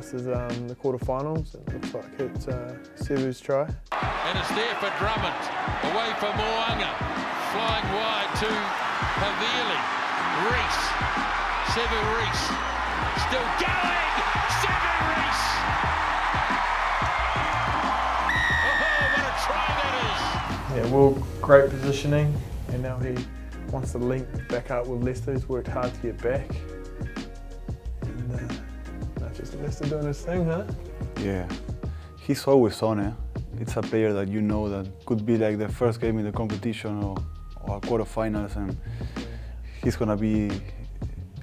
This is um, the quarterfinals. It looks like it's uh, Sevu's try. And it's there for Drummond. Away for Mo'unga. Flying wide to Havili. Reece. Sevu Reece. Still going. Sevu Reece. Oh, what a try that is. Yeah, well, great positioning, and now he wants to link back up with Leicester. He's worked hard to get back. And uh, that's just Leicester doing his thing, huh? Yeah, he's always on it. It's a player that you know that could be like the first game in the competition or, or quarterfinals, and he's gonna be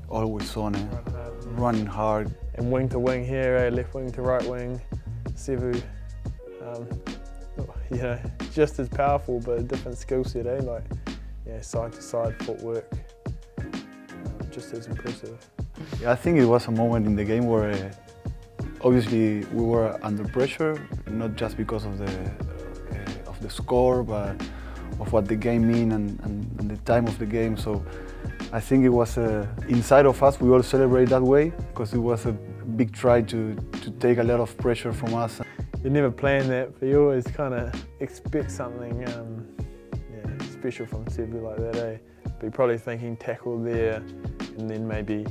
always on it, running hard. And wing to wing here, eh? left wing to right wing. Sevu, um, you know, just as powerful but a different skill set, eh? Like, yeah, side to side footwork, um, just as impressive. I think it was a moment in the game where uh, obviously we were under pressure, not just because of the uh, of the score, but of what the game mean and, and, and the time of the game. So I think it was uh, inside of us. We all celebrate that way because it was a big try to to take a lot of pressure from us. You never plan that, but you always kind of expect something um, yeah, special from Sevu like that, eh? But you're probably thinking tackle there, and then maybe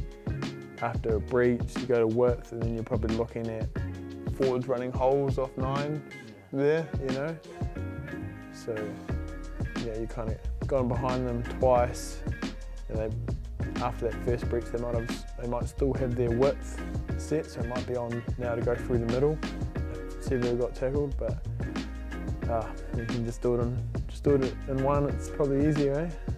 after a breach you go to width, and then you're probably looking at forwards running holes off nine there, you know. So yeah, you kind of gone behind them twice, and they after that first breach they might have they might still have their width set, so it might be on now to go through the middle. Sevu got tackled, but uh, you can just do it in just do it in one. It's probably easier, eh?